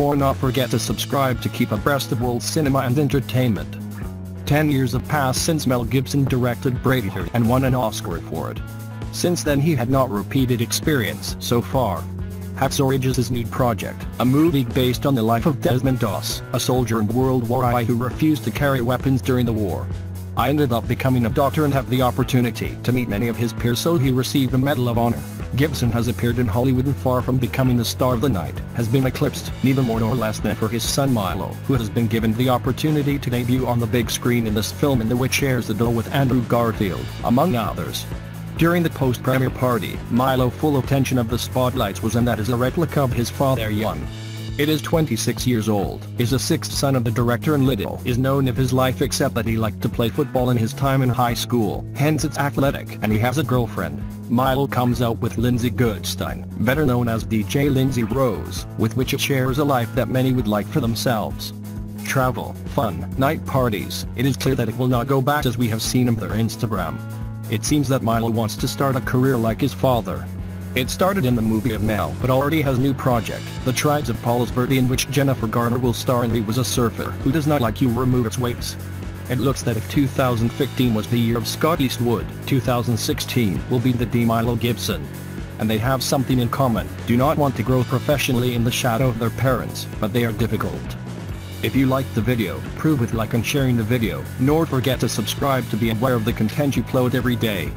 before not forget to subscribe to keep abreast of world cinema and entertainment. Ten years have passed since Mel Gibson directed Braveheart and won an Oscar for it. Since then he had not repeated experience so far. Hacksaw Ridge is his new project, a movie based on the life of Desmond Doss, a soldier in World War I who refused to carry weapons during the war. I ended up becoming a doctor and have the opportunity to meet many of his peers so he received a Medal of Honor. Gibson has appeared in Hollywood and far from becoming the star of the night, has been eclipsed, neither more nor less than for his son Milo, who has been given the opportunity to debut on the big screen in this film in the which shares the duel with Andrew Garfield, among others. During the post-premiere party, Milo full of tension of the spotlights was and that is a replica of his father young. It is 26 years old, is a sixth son of the director and little is known of his life except that he liked to play football in his time in high school, hence it's athletic and he has a girlfriend. Milo comes out with Lindsay Goodstein, better known as DJ Lindsay Rose, with which it shares a life that many would like for themselves. Travel, fun, night parties, it is clear that it will not go back as we have seen on their Instagram. It seems that Milo wants to start a career like his father. It started in the movie of Mel but already has new project, The Tribes of Palos Verde in which Jennifer Garner will star and he was a surfer who does not like you remove its weights. It looks that if 2015 was the year of Scott Eastwood, 2016 will be the D. Milo Gibson. And they have something in common, do not want to grow professionally in the shadow of their parents, but they are difficult. If you liked the video, prove with like and sharing the video, nor forget to subscribe to be aware of the content you upload every day.